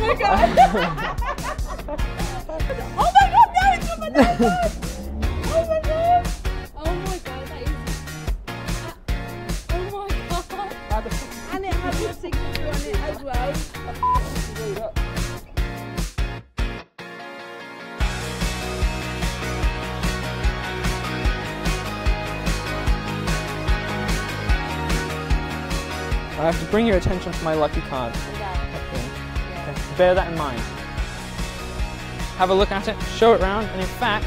my god. oh my god, no, it's my nose. Oh my god. Oh my god, that is. Uh, oh my god. And it has your signature on it as well. I have to bring your attention to my lucky card. Bear that in mind. Have a look at it, show it round, and in fact,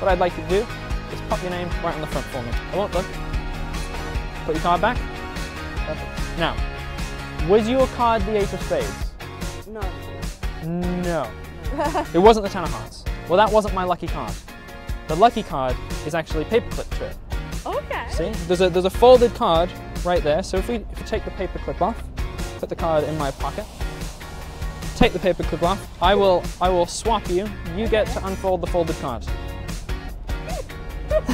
what I'd like you to do is pop your name right on the front for me. I won't look. Put your card back. Perfect. Now, was your card the Ace of Spades? No. No. it wasn't the Ten of Hearts. Well, that wasn't my lucky card. The lucky card is actually paperclip trip. Okay. See, there's a there's a folded card right there. So if we if we take the paper clip off, put the card in my pocket, take the paper clip off, I will I will swap you. You get to unfold the folded card.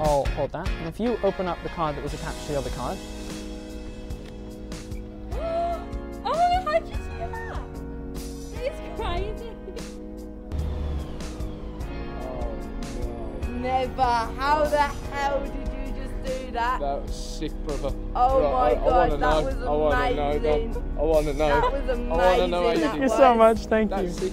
I'll hold that. And if you open up the card that was attached to the other card, oh my god, how'd you see that? It's crazy. Never. How the hell did you just do that? That was sick, brother. Oh Right, my I- I gosh, wanna that know. was I wanna know, amazing. I want to know. That was I wanna know how amazing, you did thank you so much. Thank That's you. sick.